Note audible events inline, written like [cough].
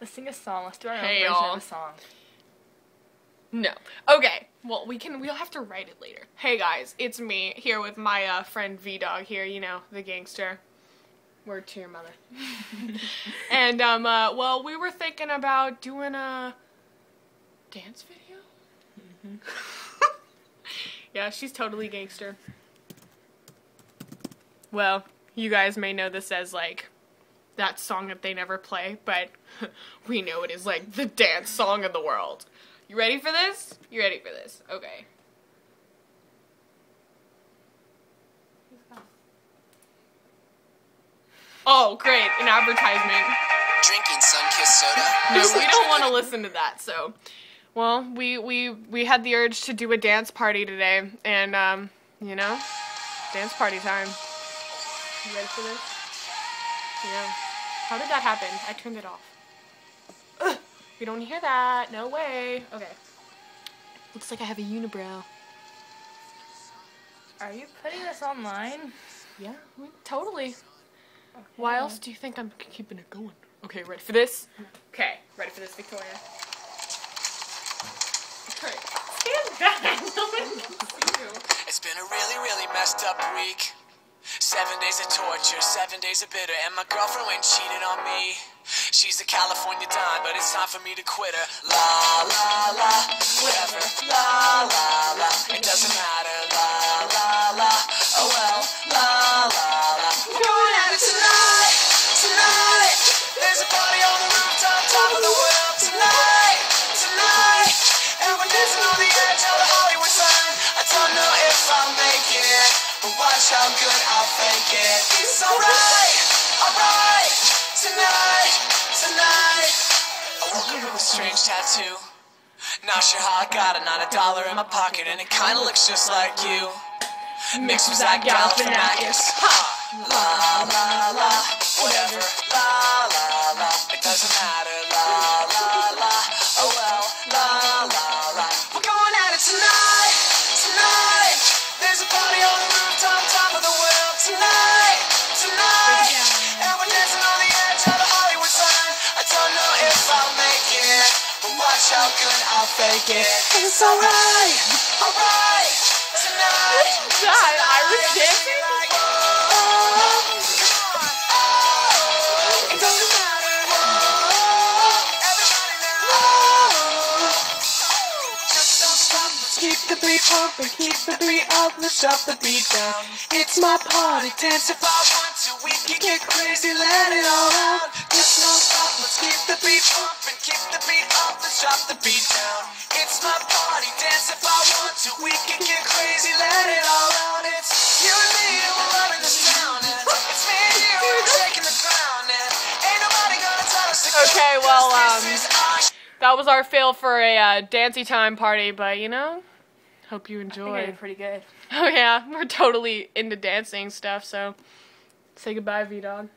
Let's sing a song. Let's do our Hey, own version of a song. No. Okay. Well, we can. We'll have to write it later. Hey guys, it's me here with my uh, friend V Dog here. You know, the gangster. Word to your mother. [laughs] [laughs] and um, uh, well, we were thinking about doing a dance video. [laughs] yeah, she's totally gangster. Well, you guys may know this as like that song that they never play, but [laughs] we know it is like the dance song of the world. You ready for this? You ready for this? Okay. Oh, great. An advertisement. Drinking sun-kissed soda. No, we don't want to listen to that. So, well, we we we had the urge to do a dance party today, and um, you know, dance party time. You ready for this? Yeah. How did that happen? I turned it off. Ugh, we don't hear that. No way. Okay. Looks like I have a unibrow. Are you putting this online? Yeah, we- totally. Why else do you think I'm keeping it going? Okay, ready for this? Okay, ready for this, Victoria? Okay, stand back. [laughs] No one can see you. It's been a really, really messed up week. Seven days of torture, seven days of bitter, and my girlfriend went cheated on me. She's a California dime, but it's time for me to quit her. La la la, whatever. La la la, it doesn't matter. La la la, watch good I'll fake it. It's alright, alright. Tonight, tonight. Oh, I woke up with a strange tattoo. Not sure how I got it, not a dollar in my pocket, and it kinda looks just like you. Mixed with Zach Galifianakis. Ha! La if I'll make it, but watch how good I'll fake it. It's alright, alright. Tonight, God, Irish tonight. dancing? Oh, oh, it doesn't matter. Oh, everybody now. Just don't stop. Let's keep the beat pumping, keep the beat up, let's drop the beat down. It's my party, dance if I want to. We can get crazy, let it all Let's keep the beat pumping, keep the beat up, let's drop the beat down. It's my party, dance if I want to. We can get crazy, let it all out. It's you and me, and we're running this town. It's me and you, and we're taking the ground. And ain't nobody gonna tell us to Okay, well, um, this is our That was our fail for a uh, dancey time party, but you know, hope you I think I enjoyed. did pretty good. [laughs] Oh yeah, we're totally into dancing stuff. So, say goodbye, V Dog.